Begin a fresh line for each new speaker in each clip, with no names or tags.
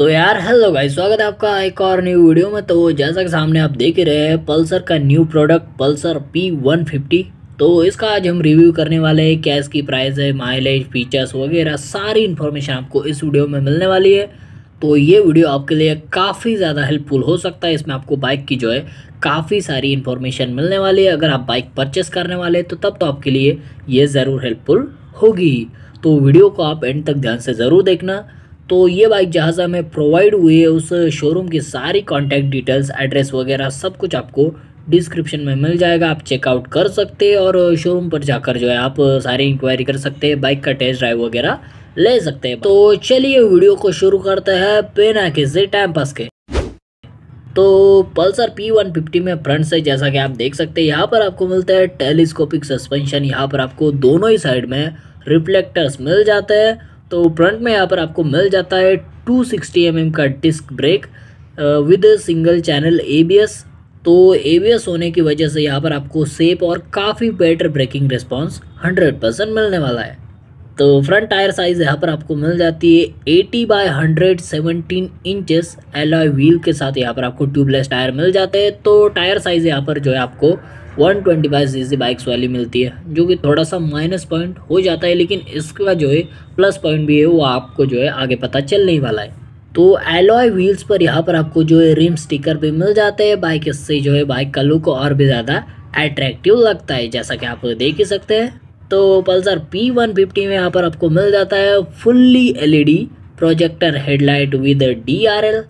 तो यार हेलो भाई स्वागत है आपका एक और न्यू वीडियो में। तो जैसा कि सामने आप देख रहे हैं पल्सर का new product Pulsar P one fifty तो इसका आज हम रिव्यू करने वाले हैं, क्या इसकी प्राइस है माइलेज फीचर्स वगैरह, सारी इन्फॉर्मेशन आपको इस वीडियो में मिलने वाली है। तो ये वीडियो आपके लिए काफ़ी ज़्यादा हेल्पफुल हो सकता है, इसमें आपको बाइक की जो है, काफ़ी सारी इन्फॉर्मेशन मिलने वाली है। अगर आप बाइक परचेस करने वाले तो तब तो आपके लिए ये ज़रूर हेल्पफुल होगी। तो वीडियो को आप एंड तक ध्यान से ज़रूर देखना। तो ये बाइक जहाँ से हमें प्रोवाइड हुई है उस शोरूम की सारी कॉन्टैक्ट डिटेल्स एड्रेस वगैरह सब कुछ आपको डिस्क्रिप्शन में मिल जाएगा। आप चेकआउट कर सकते हैं और शोरूम पर जाकर जो है आप सारी इंक्वायरी कर सकते हैं बाइक का टेस्ट ड्राइव वगैरह ले सकते हैं। तो चलिए वीडियो को शुरू करते हैं बिना किसी टाइम पास के। तो पल्सर पी वन फिफ्टी में फ्रंट से जैसा कि आप देख सकते हैं, यहाँ पर आपको मिलता है टेलीस्कोपिक सस्पेंशन यहाँ पर आपको दोनों ही साइड में रिफ्लेक्टर्स मिल जाते हैं। तो फ्रंट में यहाँ पर आपको मिल जाता है 260 सिक्सटी mm का disc brake with single channel ABS तो एबीएस होने की वजह से यहाँ पर आपको सेफ़ और काफ़ी बेटर ब्रेकिंग रिस्पॉन्स 100 परसेंट मिलने वाला है। तो फ्रंट टायर साइज़ यहाँ पर आपको मिल जाती है 80 बाय 117 इंचेस एलॉय व्हील के साथ यहाँ पर आपको ट्यूबलेस टायर मिल जाते हैं। तो टायर साइज़ यहाँ पर जो है आपको one twenty five C C bikes वाली मिलती है, जो कि थोड़ा सा माइनस पॉइंट हो जाता है, लेकिन इसका जो है प्लस पॉइंट भी है, वो आपको जो है आगे पता चल नहीं वाला है। तो एलॉय व्हील्स पर यहाँ पर आपको जो है रिम स्टिकर भी मिल जाते हैं बाइक इससे जो है बाइक का लुक और भी ज़्यादा अट्रैक्टिव लगता है, जैसा कि आप देख ही सकते हैं। तो पल्सर पी वन फिफ्टी में यहाँ पर आपको मिल जाता है fully LED projector headlight with D R L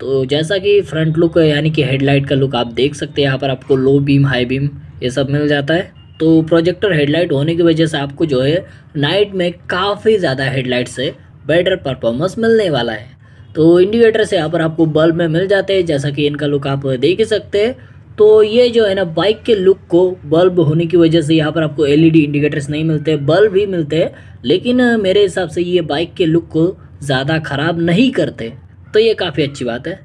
तो जैसा कि फ्रंट लुक यानी कि हेडलाइट का लुक आप देख सकते हैं, यहाँ पर आपको लो बीम हाई बीम ये सब मिल जाता है। तो प्रोजेक्टर हेडलाइट होने की वजह से आपको जो है नाइट में काफ़ी ज़्यादा हेडलाइट से बेटर परफॉर्मेंस मिलने वाला है। तो इंडिकेटर से यहाँ पर आपको बल्ब में मिल जाते हैं, जैसा कि इनका लुक आप देख ही सकते हैं। तो ये जो है ना बाइक के लुक को बल्ब होने की वजह से यहाँ पर आपको एलईडी इंडिकेटर्स नहीं मिलते बल्ब भी मिलते हैं, लेकिन मेरे हिसाब से ये बाइक के लुक को ज़्यादा ख़राब नहीं करते। तो ये काफ़ी अच्छी बात है।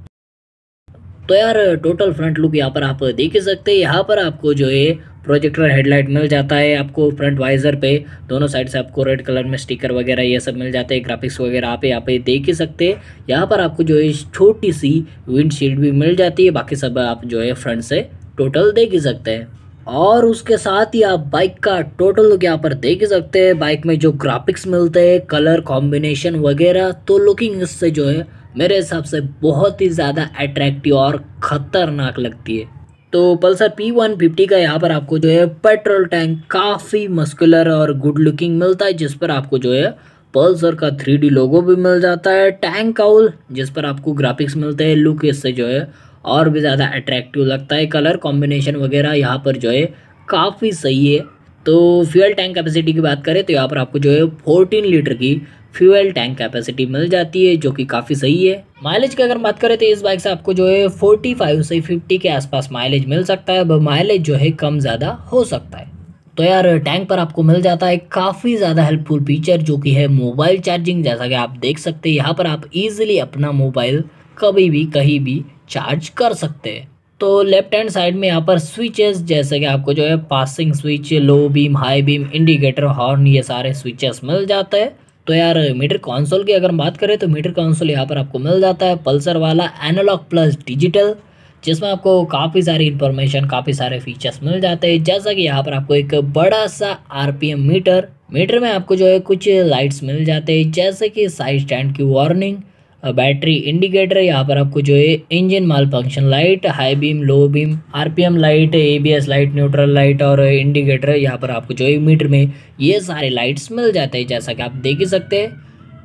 तो यार टोटल फ्रंट लुक यहाँ पर आप देख ही सकते हैं। यहाँ पर आपको जो है प्रोजेक्टर हेडलाइट मिल जाता है आपको फ्रंट वाइजर पे। दोनों साइड से आपको रेड कलर में स्टिकर वगैरह ये सब मिल जाते हैं ग्राफिक्स वगैरह आप यहाँ पे देख ही सकते हैं। यहाँ पर आपको जो है छोटी सी विंडशील्ड भी मिल जाती है। बाकी सब आप जो है फ्रंट से टोटल देख ही सकते हैं। और उसके साथ ही आप बाइक का टोटल लुक यहाँ पर देख ही सकते हैं। बाइक में जो ग्राफिक्स मिलते हैं कलर कॉम्बिनेशन वगैरह तो लुकिंग इससे जो है मेरे हिसाब से बहुत ही ज़्यादा अट्रैक्टिव और ख़तरनाक लगती है। तो पल्सर पी वन फिफ्टी का यहाँ पर आपको जो है पेट्रोल टैंक काफ़ी मस्कुलर और गुड लुकिंग मिलता है, जिस पर आपको जो है, पल्सर का थ्री डी लोगो भी मिल जाता है टैंक काउल जिस पर आपको ग्राफिक्स मिलते हैं लुक इससे जो है और भी ज़्यादा अट्रैक्टिव लगता है। कलर कॉम्बिनेशन वगैरह यहाँ पर जो है, काफ़ी सही है। तो फ्यूल टैंक कैपेसिटी की बात करें तो यहाँ पर आपको जो है फोर्टीन लीटर की फ्यूल टैंक कैपेसिटी मिल जाती है, जो कि काफ़ी सही है। माइलेज की अगर बात करें तो इस बाइक से आपको जो है 45 से 50 के आसपास माइलेज मिल सकता है माइलेज जो है कम ज़्यादा हो सकता है। तो यार, टैंक पर आपको मिल जाता है काफ़ी ज़्यादा हेल्पफुल फीचर, जो कि है मोबाइल चार्जिंग, जैसा कि आप देख सकते हैं, यहाँ पर आप इजीली अपना मोबाइल कभी भी, कहीं भी चार्ज कर सकते हैं। तो लेफ़्ट हैंड साइड में यहाँ पर स्विचेस जैसे कि आपको जो है passing switch low beam high beam indicator horn ये सारे स्विचेस मिल जाते हैं। तो यार मीटर कॉन्सोल की अगर हम बात करें तो मीटर कॉन्सोल यहाँ पर आपको मिल जाता है पल्सर वाला एनालॉग प्लस डिजिटल जिसमें आपको काफ़ी सारी इन्फॉर्मेशन काफ़ी सारे फीचर्स मिल जाते हैं। जैसा कि यहाँ पर आपको एक बड़ा सा आरपीएम मीटर मीटर में आपको जो है कुछ लाइट्स मिल जाते हैं, जैसे कि साइड स्टैंड की वार्निंग बैटरी इंडिकेटर यहाँ पर आपको जो है engine malfunction light high beam low beam RPM light ABS light neutral light और इंडिकेटर यहाँ पर आपको जो है मीटर में ये सारे लाइट्स मिल जाते हैं, जैसा कि आप देख ही सकते हैं।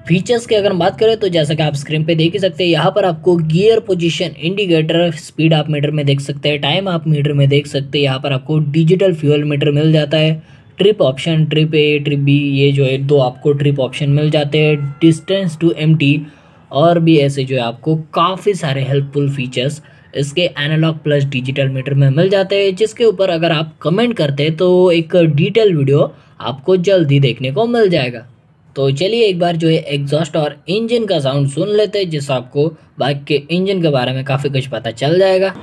फीचर्स की अगर हम बात करें तो जैसा कि आप स्क्रीन पे देख ही सकते हैं, यहाँ पर आपको गियर पोजीशन इंडिकेटर स्पीड आप मीटर में देख सकते हैं टाइम आप मीटर में देख सकते हैं। यहाँ पर आपको डिजिटल फ्यूल मीटर मिल जाता है। Trip option trip A trip B ये जो है दो आपको ट्रिप ऑप्शन मिल जाते हैं। डिस्टेंस टू एम और भी ऐसे जो है आपको काफ़ी सारे हेल्पफुल फीचर्स इसके एनालॉग प्लस डिजिटल मीटर में मिल जाते हैं, जिसके ऊपर अगर आप कमेंट करते हैं तो एक डिटेल वीडियो आपको जल्द ही देखने को मिल जाएगा। तो चलिए एक बार जो है एग्जॉस्ट और इंजन का साउंड सुन लेते हैं जिससे आपको बाइक के इंजन के बारे में काफ़ी कुछ पता चल जाएगा।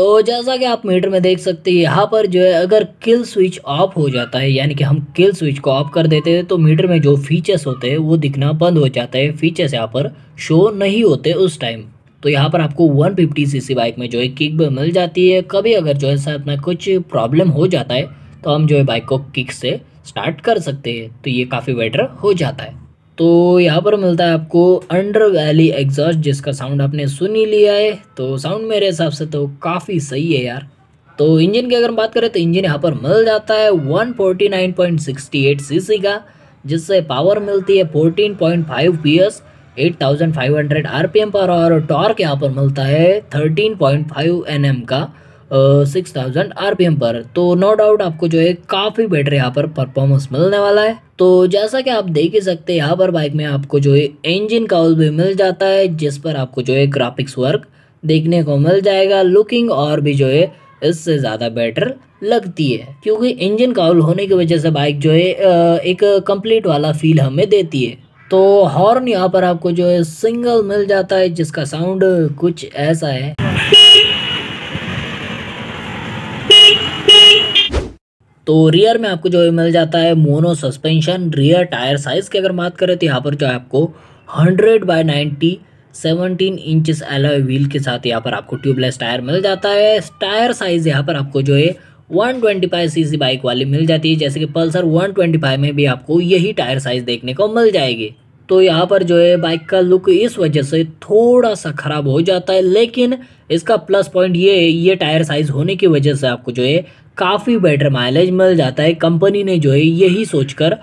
तो जैसा कि आप मीटर में देख सकते हैं, यहाँ पर जो है, अगर किल स्विच ऑफ़ हो जाता है, यानी कि हम किल स्विच को ऑफ़ कर देते हैं तो मीटर में जो फीचर्स होते हैं, वो दिखना बंद हो जाता है। फीचर्स यहाँ पर शो नहीं होते उस टाइम तो यहाँ पर आपको 150 सीसी बाइक में जो है किक मिल जाती है। कभी अगर जो है में कुछ प्रॉब्लम हो जाता है तो हम जो है बाइक को किक से स्टार्ट कर सकते हैं। तो ये काफ़ी बेटर हो जाता है। तो यहाँ पर मिलता है आपको अंडर वैली एग्जॉस्ट जिसका साउंड आपने सुन ही लिया है। तो साउंड मेरे हिसाब से तो काफ़ी सही है यार। तो इंजन की अगर बात करें तो इंजन यहाँ पर मिल जाता है 149.68 सीसी का, जिससे पावर मिलती है 14.5 पीएस 8500 आरपीएम पर, और टॉर्क यहाँ पर मिलता है 13.5 एनएम का। सिक्स थाउज़ेंड आर पर। तो नो डाउट आपको जो है काफ़ी बेटर यहाँ पर परफॉर्मेंस मिलने वाला है। तो जैसा कि आप देख ही सकते हैं, यहाँ पर बाइक में आपको जो है इंजन काउल भी मिल जाता है, जिस पर आपको जो है ग्राफिक्स वर्क देखने को मिल जाएगा। लुकिंग और भी जो है इससे ज़्यादा बेटर लगती है, क्योंकि इंजन काउल होने की वजह से बाइक जो है एक कंप्लीट वाला फील हमें देती है। तो हॉर्न यहाँ पर आपको जो है सिंगल मिल जाता है, जिसका साउंड कुछ ऐसा है। तो रियर में आपको जो मिल जाता है mono suspension rear tyre size की अगर बात करें तो यहाँ पर जो है आपको 100 बाय 90 17 इंचेस एलॉय व्हील के साथ यहाँ पर आपको ट्यूबलेस टायर मिल जाता है। टायर साइज़ यहाँ पर आपको जो है 125 सीसी बाइक वाली मिल जाती है। जैसे कि पल्सर 125 में भी आपको यही टायर साइज़ देखने को मिल जाएगी। तो यहाँ पर जो है बाइक का लुक इस वजह से थोड़ा सा ख़राब हो जाता है, लेकिन इसका प्लस पॉइंट ये है, ये टायर साइज़ होने की वजह से आपको जो है काफ़ी बेटर माइलेज मिल जाता है। कंपनी ने जो है यही सोचकर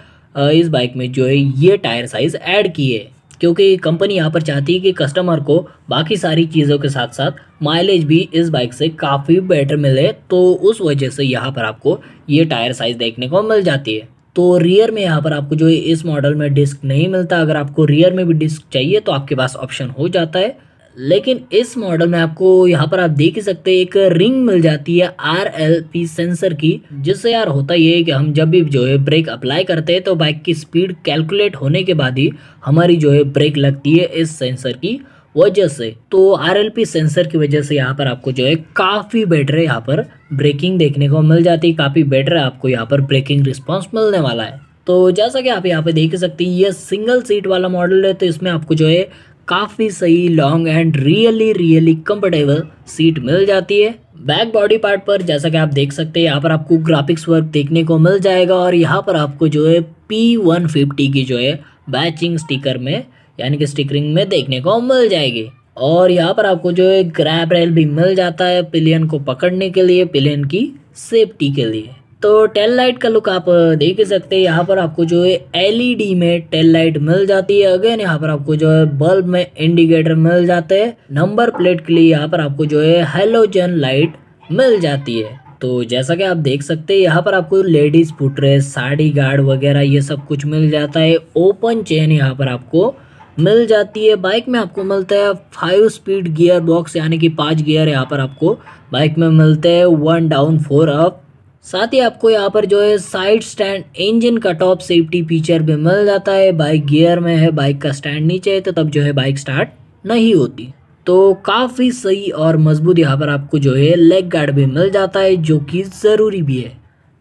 इस बाइक में जो है ये टायर साइज़ ऐड की है क्योंकि कंपनी यहाँ पर चाहती है कि कस्टमर को बाकी सारी चीज़ों के साथ साथ माइलेज भी इस बाइक से काफ़ी बेटर मिले तो उस वजह से यहाँ पर आपको ये टायर साइज़ देखने को मिल जाती है। तो रियर में यहाँ पर आपको जो है, इस मॉडल में डिस्क नहीं मिलता। अगर आपको रियर में भी डिस्क चाहिए तो आपके पास ऑप्शन हो जाता है। लेकिन इस मॉडल में आपको यहाँ पर आप देख ही सकते हैं, एक रिंग मिल जाती है आर एल पी सेंसर की, जिससे यार होता ये है कि हम जब भी जो है ब्रेक अप्लाई करते हैं तो बाइक की स्पीड कैलकुलेट होने के बाद ही हमारी जो है ब्रेक लगती है इस सेंसर की। वजह से तो RLP सेंसर की वजह से यहाँ पर आपको जो है काफ़ी बेटर यहाँ पर ब्रेकिंग देखने को मिल जाती है। काफ़ी बेटर आपको यहाँ पर ब्रेकिंग रिस्पॉन्स मिलने वाला है। तो जैसा कि आप यहाँ पे देख सकते हैं, ये सिंगल सीट वाला मॉडल है तो इसमें आपको जो है काफ़ी सही long and really really comfortable seat मिल जाती है। बैक बॉडी पार्ट पर जैसा कि आप देख सकते हैं, यहाँ पर आपको ग्राफिक्स वर्क देखने को मिल जाएगा और यहाँ पर आपको जो है पी वन फिफ्टी की जो है बैचिंग स्टिकर में यानी कि स्टिकरिंग में देखने को मिल जाएगी। और यहाँ पर आपको जो है ग्रैब रेल भी मिल जाता है पिलियन को पकड़ने के लिए पिलियन की सेफ्टी के लिए। तो टेल लाइट का लुक आप देख सकते हैं। यहाँ पर आपको जो है एलईडी में टेल लाइट मिल जाती है। अगेन यहाँ पर आपको जो है बल्ब में इंडिकेटर मिल जाते हैं। नंबर प्लेट के लिए यहाँ पर आपको जो है हेलोजन लाइट मिल जाती है। तो जैसा कि आप देख सकते हैं, यहाँ पर आपको लेडीज़ फुटरेस साड़ी गार्ड वगैरह ये सब कुछ मिल जाता है। ओपन चेन यहाँ पर आपको मिल जाती है। बाइक में आपको मिलता है फाइव स्पीड गियर बॉक्स, यानी कि पाँच गियर यहाँ पर आपको बाइक में मिलते हैं। One down, four up. साथ ही आपको यहाँ पर जो है साइड स्टैंड, इंजन का टॉप सेफ्टी फीचर भी मिल जाता है। बाइक गियर में है, बाइक का स्टैंड नीचे है तो तब जो है बाइक स्टार्ट नहीं होती। तो काफ़ी सही और मज़बूत यहाँ पर आपको जो है लेग गार्ड भी मिल जाता है, जो कि ज़रूरी भी है।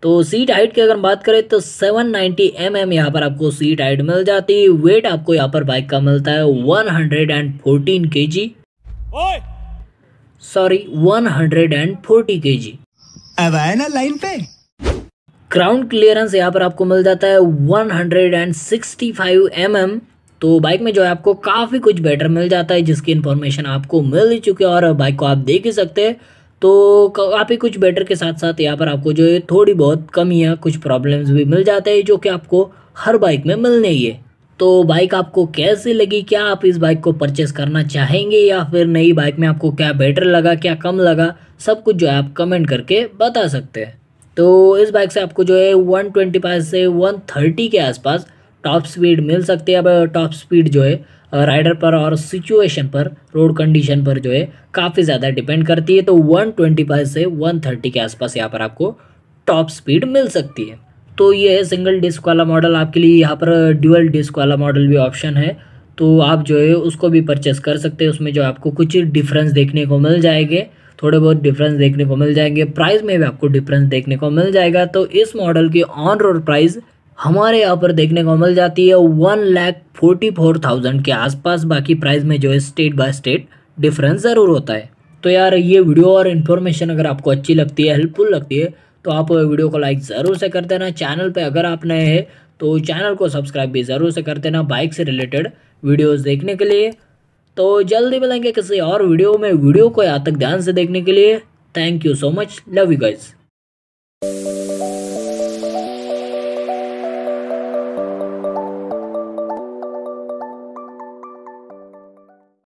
तो सीट हाइट की अगर बात करें तो 790 नाइन्टी एम एम यहाँ पर आपको सीट हाइट मिल जाती है। वेट आपको यहाँ पर बाइक का मिलता है 114 केजी सॉरी 140 केजी अब आया ना लाइन पे। ग्राउंड क्लियरेंस यहाँ पर आपको मिल जाता है 165 हंड्रेड mm तो बाइक में जो है आपको काफ़ी कुछ बेटर मिल जाता है जिसकी इन्फॉर्मेशन आपको मिल ही चुकी है और बाइक को आप देख ही सकते हैं। तो काफ़ी कुछ बेटर के साथ साथ यहाँ पर आपको जो है थोड़ी बहुत कमियाँ कुछ प्रॉब्लम्स भी मिल जाते हैं, जो कि आपको हर बाइक में मिलने ही है। तो बाइक आपको कैसी लगी? क्या आप इस बाइक को परचेस करना चाहेंगे या फिर नई बाइक में आपको क्या बेटर लगा, क्या कम लगा? सब कुछ जो है आप कमेंट करके बता सकते हैं। तो इस बाइक से आपको जो है वन ट्वेंटी से वन थर्टी के आसपास टॉप स्पीड मिल सकती है। अब टॉप स्पीड जो है राइडर पर और सिचुएशन पर रोड कंडीशन पर जो है, काफ़ी ज़्यादा डिपेंड करती है। तो 125 से 130 के आसपास यहाँ पर आपको टॉप स्पीड मिल सकती है। तो ये है सिंगल डिस्क वाला मॉडल आपके लिए यहाँ पर ड्यूअल डिस्क वाला मॉडल भी ऑप्शन है। तो आप जो है, उसको भी परचेस कर सकते हैं। उसमें जो आपको कुछ डिफरेंस देखने को मिल जाएँगे। थोड़े बहुत डिफरेंस देखने को मिल जाएँगे। प्राइस में भी आपको डिफरेंस देखने को मिल जाएगा। तो इस मॉडल की ऑन रोड प्राइस हमारे यहाँ पर देखने को मिल जाती है one lakh forty four thousand के आसपास। बाकी प्राइस में जो है स्टेट बाय स्टेट डिफरेंस ज़रूर होता है। तो यार, ये वीडियो और इन्फॉर्मेशन अगर आपको अच्छी लगती है हेल्पफुल लगती है तो आप वीडियो को लाइक ज़रूर से कर देना। चैनल पे अगर आप नए हैं तो चैनल को सब्सक्राइब भी ज़रूर से कर देना बाइक से रिलेटेड वीडियोस देखने के लिए। तो जल्दी मिलेंगे किसी और वीडियो में। वीडियो को यहाँ तक ध्यान से देखने के लिए thank you so much love you guys